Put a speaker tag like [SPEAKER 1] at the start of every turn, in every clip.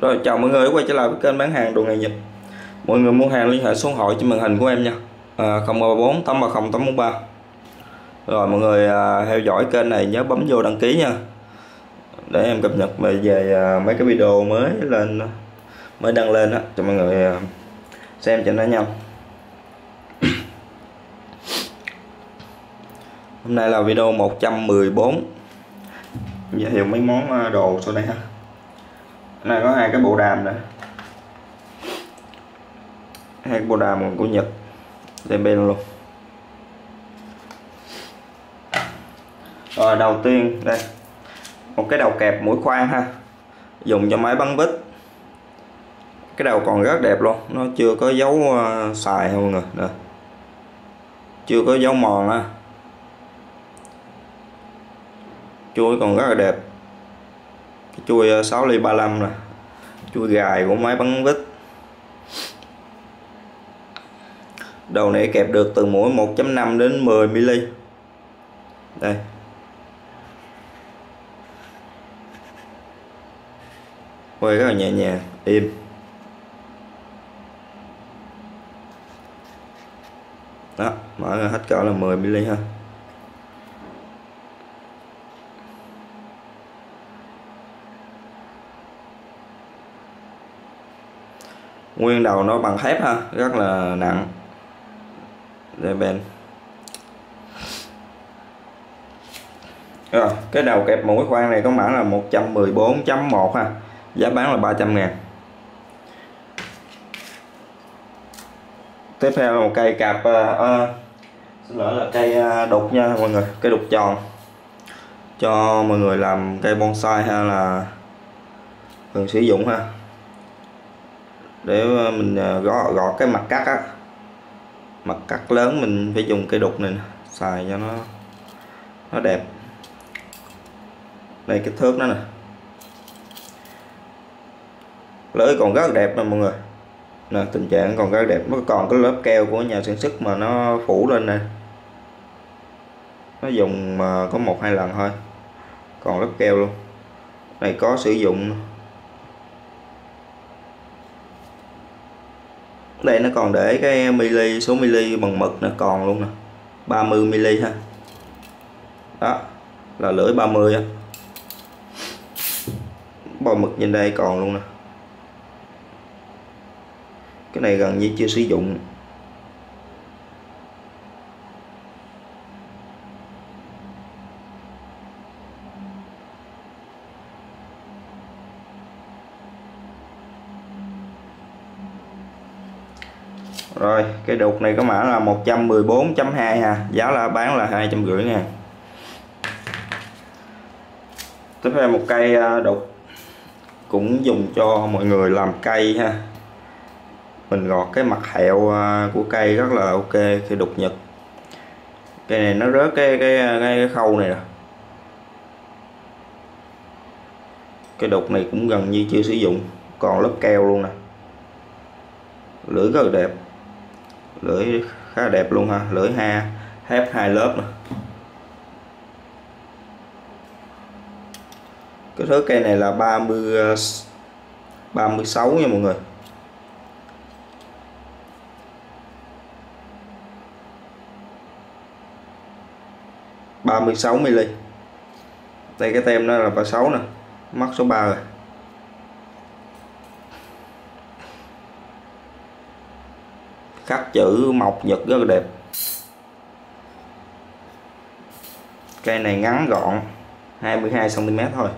[SPEAKER 1] Rồi chào mọi người quay trở lại với kênh bán hàng đồ nghề Nhật. Mọi người mua hàng liên hệ số điện thoại trên màn hình của em nha. À, 034 830 843 Rồi mọi người à, theo dõi kênh này nhớ bấm vô đăng ký nha. Để em cập nhật về, về à, mấy cái video mới lên mới đăng lên á. Cho mọi người à, xem cho nó nhanh. Hôm nay là video 114 giới thiệu mấy món à, đồ sau đây ha này có hai cái bộ đàm nữa. Hai cái bộ đàm của Nhật đem bên luôn. Rồi, đầu tiên, đây. Một cái đầu kẹp mũi khoan ha. Dùng cho máy bắn vít cái đầu còn rất đẹp luôn. Nó chưa có dấu ờ, xài không người nè. Chưa có dấu mòn ha. Chuôi còn rất là đẹp cái chuôi 6 ờ, ly 35 nè chuôi gài của máy bắn vít. Đầu này kẹp được từ mũi 1.5 đến 10 mm đây. Quay rất là nhẹ nhàng, im. Đó, mở ra hết cỡ là 10 mm ha. Nguyên đầu nó bằng thép ha rất là nặng. Đây bên. Rồi cái đầu kẹp mũi khoan này có mã là 114.1 ha giá bán là 300 ngàn. Tiếp theo là một cây cạp uh, uh, xin lỗi là cây uh, đục nha mọi người cây đục tròn. Cho mọi người làm cây bonsai hay là thường sử dụng ha để ờ, mình ờ, gõ gọt cái mặt cắt á. Mặt cắt lớn mình phải dùng cây đục này xài cho nó nó đẹp. Đây, kích thước nó nè. Lưỡi còn rất đẹp nè mọi người. Nè, tình trạng còn rất đẹp. Nó còn cái lớp keo của nhà sản xuất mà nó phủ lên nè. Nó dùng mà có một hai lần thôi. Còn lớp keo luôn. Này có sử dụng đây, nó còn để cái mili, số mili bằng mực nó còn luôn nè. 30 mili ha. Đó, là lưỡi 30 á. Bò mực trên đây còn luôn nè. Cái này gần như chưa sử dụng. Rồi cái đục này có mã là 114.2 ha. Giá là bán là hai trăm rưỡi ngàn tiếp theo một cây à, đục. Cũng dùng cho mọi người làm cây ha. Mình gọt cái mặt hẹo à, của cây rất là ok khi đục nhật. Cây này nó rớt cái cái à, cái, cái khâu này nè. Cái đục này cũng gần như chưa sử dụng còn lớp keo luôn nè. Lưỡi rất là đẹp lưỡi khá là đẹp luôn ha, lưỡi ha, thép hai lớp nè. Cái thớ cây này là 30 36 nha mọi người. Ba mươi sáu mm đây, cái tem nó là ba sáu nè mắt số 3 rồi. Khắc chữ mộc nhật rất là đẹp. Cây này ngắn gọn 22 cm thôi.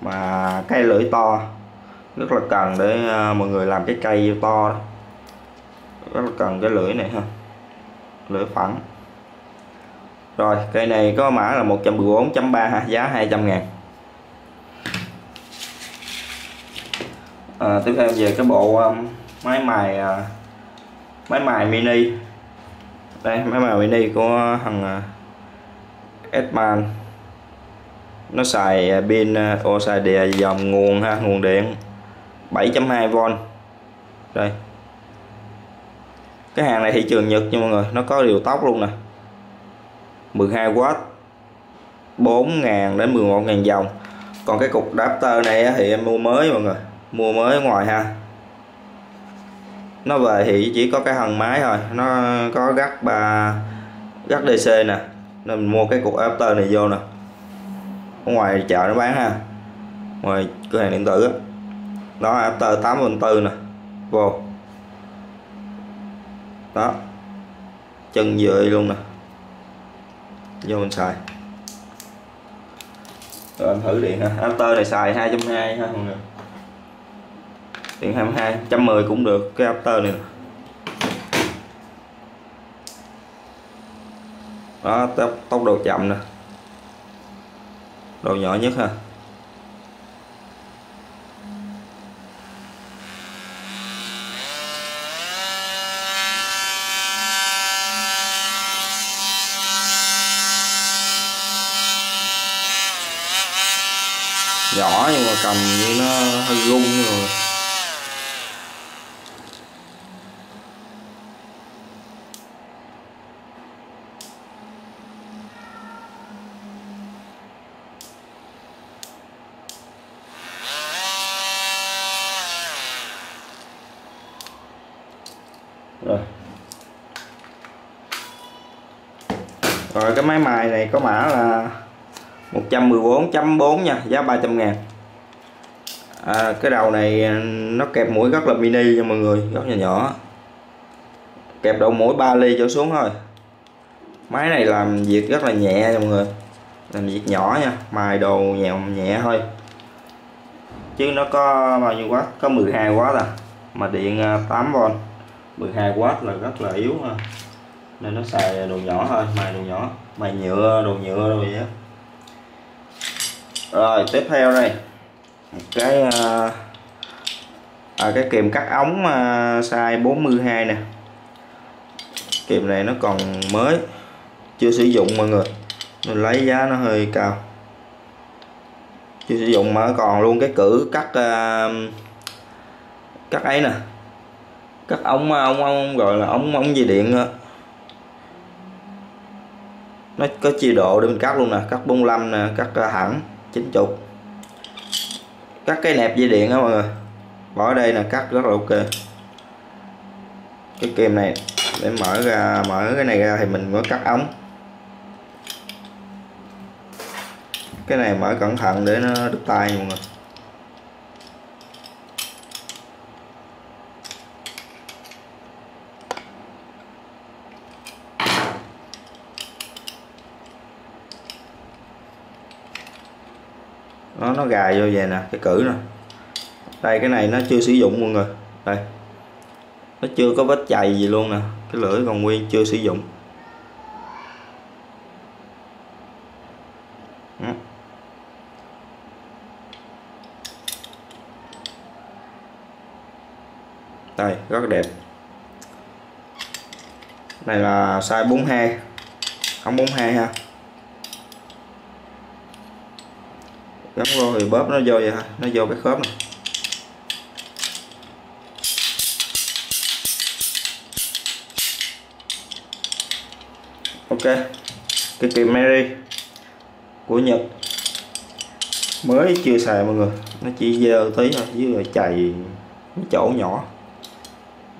[SPEAKER 1] Mà cây lưỡi to rất là cần để à, mọi người làm cái cây to đó. rất là cần cái lưỡi này ha lưỡi phẳng. Rồi cây này có mã là 114.3 ha giá 200 ngàn. À, tiếp theo về cái bộ um, máy mài à, máy mài mini. Đây, máy mài mini của thằng à, Edman. Nó xài à, pin ô xài đè dòng nguồn ha, nguồn điện. 7.2V đây. Cái hàng này thị trường Nhật nha mọi người, nó có điều tốc luôn nè. 12W 4.000 đến 11.000 dòng. Còn cái cục adapter này thì em mua mới mọi người, mua mới ở ngoài ha nó về thì chỉ có cái hần máy thôi. Nó có gắt ba gắt DC nè. Nên mình mua cái cục adapter này vô nè. Ở ngoài chợ nó bán ha. Ngoài cửa hàng điện tử á. Đó, adapter 8.4 nè. Vô. Đó. Chân dời luôn nè. Vô mình xài. Rồi em thử điện ha. Adapter này xài 220 ha mọi người điện 22 110 cũng được cái adapter này. Đó tốc, tốc độ chậm nè. Độ nhỏ nhất ha. Nhỏ nhưng mà cầm như nó hơi rung rồi. Rồi cái máy mài này có mã là 114.4 nha giá 300 ngàn. À, cái đầu này nó kẹp mũi rất là mini nha mọi người rất là nhỏ. Kẹp đầu mũi 3 ly trở xuống thôi. Máy này làm việc rất là nhẹ nha mọi người làm việc nhỏ nha mài đồ nhẹ nhẹ thôi. Chứ nó có bao nhiêu watt có 12 watt à mà điện à, 8V 12W là rất là yếu ha nên nó xài đồ nhỏ thôi mài đồ nhỏ mài nhựa đồ nhựa rồi vậy rồi tiếp theo đây. Một cái à, à, cái kìm cắt ống à, size 42 nè. Kìm này nó còn mới chưa sử dụng mọi người. Mình lấy giá nó hơi cao. Chưa sử dụng mà còn luôn cái cử cắt à, cắt ấy nè. Cắt ống à, ống ống gọi là ống ống dây điện nó có chia độ để mình cắt luôn nè, cắt 45 nè, cắt à, hẳn 90 cắt cái nẹp dây điện đó mọi người. Bỏ ở đây là cắt rất là ok. Cái kìm này, để mở ra, mở cái này ra thì mình mới cắt ống. Cái này mở cẩn thận để nó đứt tay mọi người. Nó nó gài vô vậy nè, cái cử nè. Đây, cái này nó chưa sử dụng mọi người. Đây. Nó chưa có vết chày gì luôn nè. Cái lưỡi còn nguyên chưa sử dụng. Đó. đây, rất đẹp. Này là size 42 không 42 ha. Gắn vô thì bóp nó vô vậy ha, nó vô cái khớp này. Ok. Cái kìm Mary của Nhật. Mới chưa xài mọi người. Nó chỉ dơ tí thôi với lại chày chỗ nhỏ.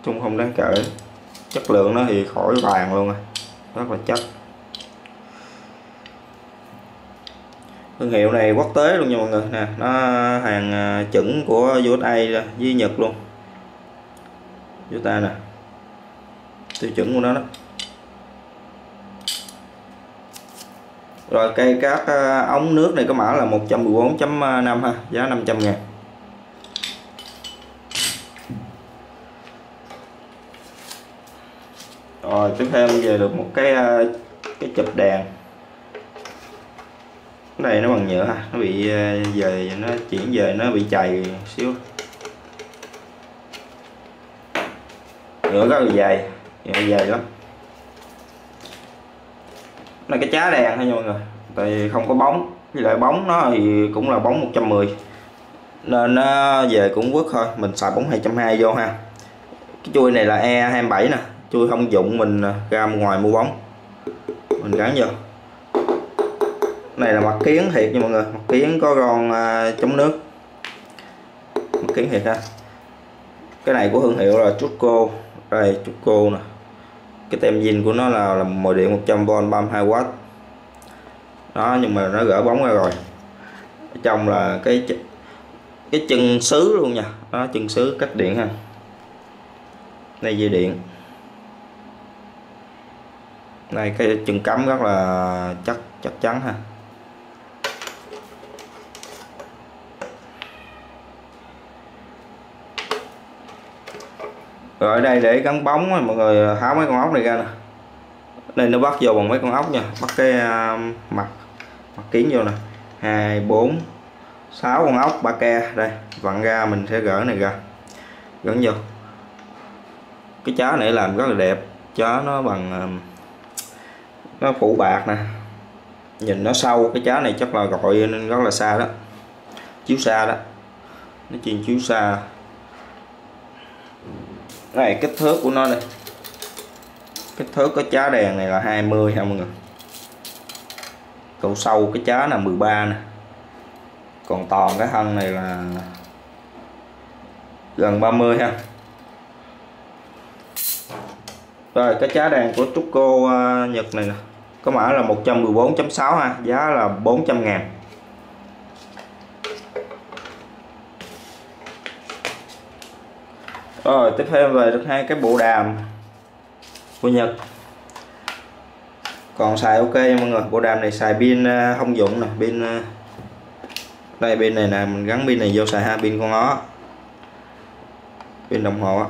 [SPEAKER 1] Chung không đáng kể. Chất lượng nó thì khỏi vàng luôn rồi rất là chất. Thương hiệu này quốc tế luôn nha mọi người. Nè, nó hàng à, chuẩn của USA với Nhật luôn. USA nè, tiêu chuẩn của nó đó. Rồi, cây các à, ống nước này có mã là 114.5 ha, giá 500 ngàn. Rồi, tiếp theo về được một cái à, cái chụp đèn đây này nó bằng nhựa ha, nó bị ờ, về nó chuyển về nó bị chày xíu. Nhựa rất là dày, nhựa dày lắm. Này cái chá đèn thôi nha mọi người, tại vì không có bóng, với lại bóng nó thì cũng là bóng 110 nên nó về cũng quất thôi, mình xài bóng 220 vô ha. Cái chui này là E27 nè, chui không dụng mình ờ, ra ngoài mua bóng. Mình gắn vô này là mặt kiến thiệt nha mọi người. Mặt kiến có ron à, chống nước. Mặt kiến thiệt ha. Cái này của thương hiệu là Chuco đây Chuco nè. Cái tem zin của nó là, là mồi điện 100V 32W đó nhưng mà nó gỡ bóng ra rồi. Ở trong là cái cái chân sứ luôn nha. Đó chân sứ cách điện ha. Đây dây điện. Đây cái chân cắm rất là chắc chắc chắn ha. Rồi ở đây để gắn bóng mọi người tháo mấy con ốc này ra nè. Đây nó bắt vô bằng mấy con ốc nha. Bắt cái uh, mặt mặt kiến vô nè. Hai bốn sáu con ốc ba ke. Đây vặn ra mình sẽ gỡ này ra. Gắn vô. Cái chó này làm rất là đẹp. Chó nó bằng à, nó phủ bạc nè. Nhìn nó sâu cái chó này chắc là gọi nên rất là xa đó. Chiếu xa đó. Nó chuyên chiếu xa này, kích thước của nó đây. Kích thước cái chá đèn này là 20 ha mọi người? Cầu sâu cái chá là 13 nè. Còn toàn cái thân này là gần 30 ha. Rồi, cái chá đèn của Trúc cô à, Nhật này nè. Có mã là 114.6 ha. Giá là 400 ngàn. Rồi tiếp theo về được hai cái bộ đàm của Nhật. Còn xài ok mọi người, bộ đàm này xài pin ờ, không thông dụng nè, pin ờ, đây pin này nè, mình gắn pin này vô xài hai pin con ó, pin đồng hồ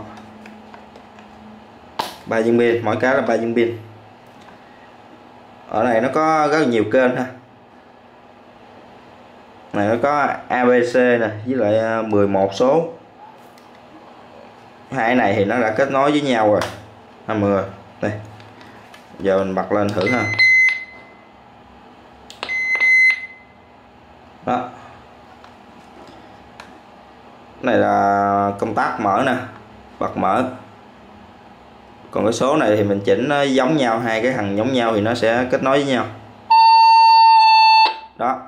[SPEAKER 1] ba viên pin, mỗi cái là ba viên pin. Ở này nó có rất là nhiều kênh ha. Này nó có ABC nè, với lại 11 số hai này thì nó đã kết nối với nhau rồi. Ha mọi người đây. Giờ mình bật lên thử ha. Đó. Này là công tắc mở nè. Bật mở. Còn cái số này thì mình chỉnh nó giống nhau, hai cái thằng giống nhau thì nó sẽ kết nối với nhau. Đó.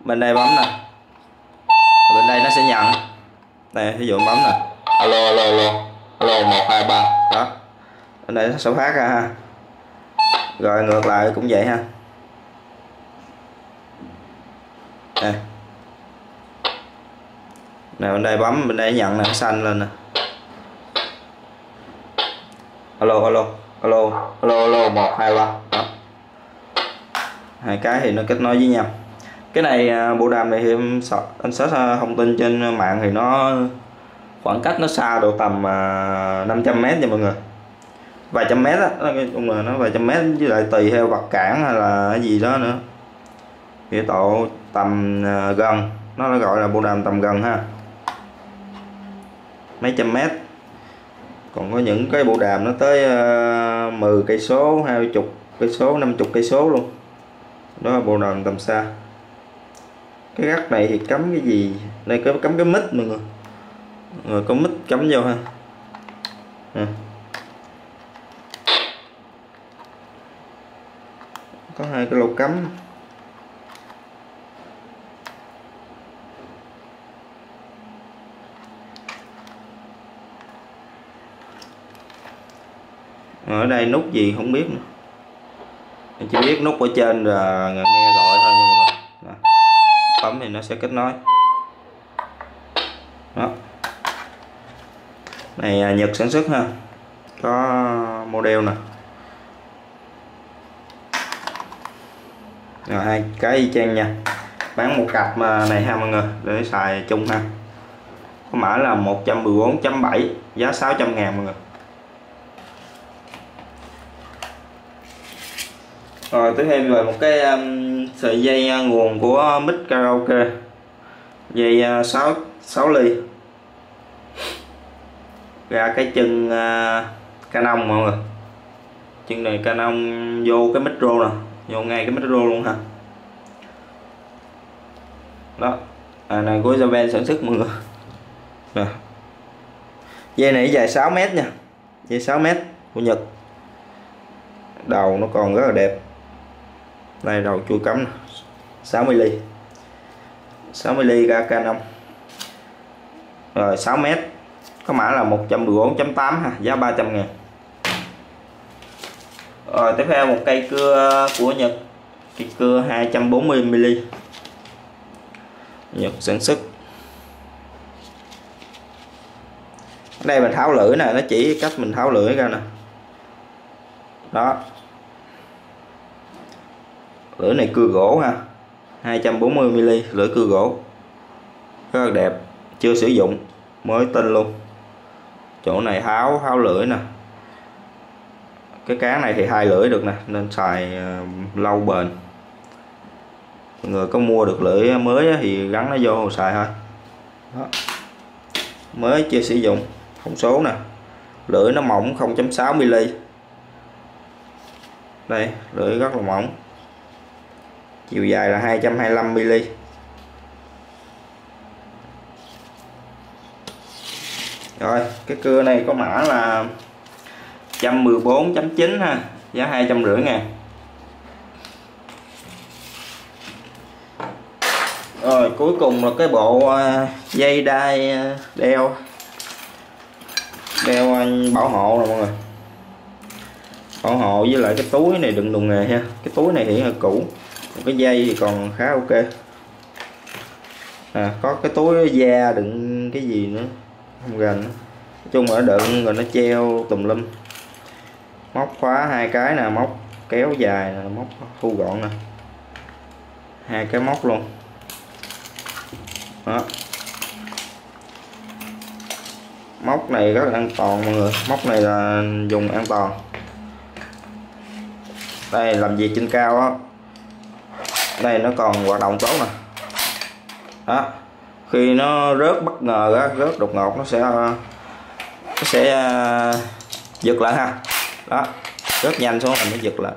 [SPEAKER 1] Bên đây bấm nè. Bên đây nó sẽ nhận. Đây ví dụ bấm nè alo alo alo. Alo một hai ba. Đó. Bên đây nó sẽ phát ra ha. Rồi ngược lại cũng vậy ha. Nè nè bên đây bấm bên đây nhận nè xanh lên nè. Alo alo alo. Alo alo một hai ba. Đó. Hai cái thì nó kết nối với nhau. Cái này à, bộ đàm này thì em anh search thông tin trên mạng thì nó khoảng cách nó xa độ tầm à, 500 m mét nha mọi người. Vài trăm mét á nói chung là nó vài trăm mét với lại tùy theo vật cản hay là cái gì đó nữa. Thì độ tầm à, gần nó gọi là bộ đàm tầm gần ha. Mấy trăm mét. Còn có những cái bộ đàm nó tới à, uh, 10 cây số 20 cây số 50 cây số luôn. Đó là bộ đàm tầm xa. Cái gắt này thì cắm cái gì? Đây có cắm cái mít mọi người. Ờ, rồi có mít cắm vô ha. À. có hai cái lỗ cắm. Ở đây nút gì không biết nữa. Chỉ biết nút ở trên là nghe gọi thôi nhưng mà bấm thì nó sẽ kết nối. Này à, Nhật sản xuất ha. Có model nè. Rồi hai cái y chang nha. Bán một cặp mà này ha mọi người. Để xài chung ha. Có mã là 114.7 giá 600 ngàn mọi người. Rồi tiếp theo rồi một cái um, sợi dây uh, nguồn của mic karaoke. Dây uh, 6 6 ly ra cái chân uh, Canon mọi người. Chân này Canon vô cái micro nè vô ngay cái micro luôn ha đó à, này của Japan sản xuất mọi người. Nè. Dây này dài 6 mét nha dây 6 mét của Nhật. Đầu nó còn rất là đẹp. Đây đầu chui cắm 60mm 60mm ra Canon. Rồi 6 mét có mã là 114.8 ha, giá 300 ngàn. Rồi, tiếp theo một cây cưa của Nhật. Cây cưa 240mm Nhật sản xuất. Ở đây mình tháo lưỡi nè, nó chỉ cách mình tháo lưỡi ra nè. Đó. Lưỡi này cưa gỗ ha 240mm lưỡi cưa gỗ. Rất là đẹp, chưa sử dụng, mới tinh luôn chỗ này tháo tháo lưỡi nè. Cái cán này thì hai lưỡi được nè, nên xài ờ, lâu bền. Mọi người có mua được lưỡi mới thì gắn nó vô xài thôi. Đó. mới chưa sử dụng thông số nè. Lưỡi nó mỏng 0.6 mm đây, lưỡi rất là mỏng. Chiều dài là 225 mm rồi cái cưa này có mã là 114.9 ha giá hai trăm rưỡi ngàn rồi cuối cùng là cái bộ à, dây đai à, đeo. Đeo à, bảo hộ rồi mọi người. Bảo hộ với lại cái túi này đựng đồ nghề ha. Cái túi này hiện là cũ cái dây thì còn khá ok. À, có cái túi da đựng cái gì nữa không gần nói chung là đựng rồi nó treo tùm lum. Móc khóa hai cái nè, móc kéo dài nè, móc thu gọn nè. Hai cái móc luôn. Đó. Móc này rất là an toàn mọi người. Móc này là dùng an toàn. Đây, làm việc trên cao á. Đây, nó còn hoạt động tốt nè. Đó khi nó rớt bất ngờ á rớt đột ngột, nó sẽ nó sẽ à, giật lại ha. Đó rất nhanh xuống mình nó giật lại.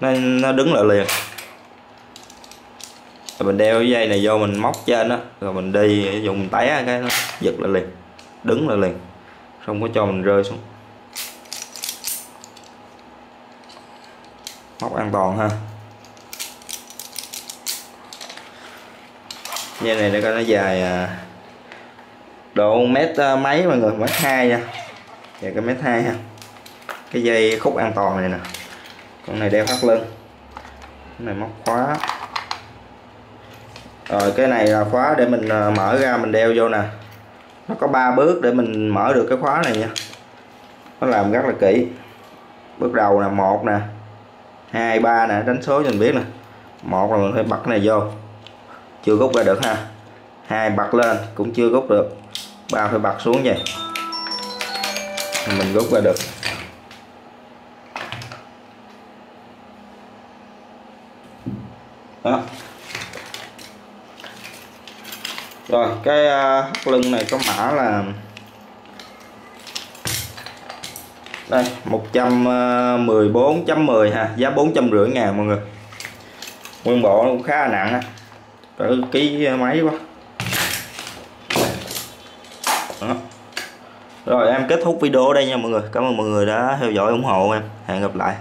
[SPEAKER 1] Nên nó đứng lại liền. Rồi mình đeo cái dây này vô, mình móc trên đó rồi mình đi dùng té cái nó giật lại liền, đứng lại liền, không có cho mình rơi xuống. Móc an toàn ha. Dây này để coi nó dài à, độ mét à, mấy mọi người? Mét hai nha. Dài cái mét hai ha. Cái dây khúc an toàn này nè. Con này đeo thắt lưng cái này móc khóa. Rồi cái này là khóa để mình à, mở ra mình đeo vô nè. Nó có 3 bước để mình mở được cái khóa này nha. Nó làm rất là kỹ. Bước đầu là một nè. Hai ba nè đánh số cho mình biết nè. Một là mình phải bật cái này vô chưa rút ra được ha. Hai bật lên cũng chưa rút được. Ba phải bật xuống vậy. Mình rút ra được. Đó. Rồi cái uh, lưng này có mã là đây 114.10 à, ha. Giá 450 ngàn mọi người. Nguyên bộ nó cũng khá là nặng á cỡ ký máy quá. Đó. rồi, em kết thúc video ở đây nha mọi người. Cảm ơn mọi người đã theo dõi ủng hộ em. Hẹn gặp lại.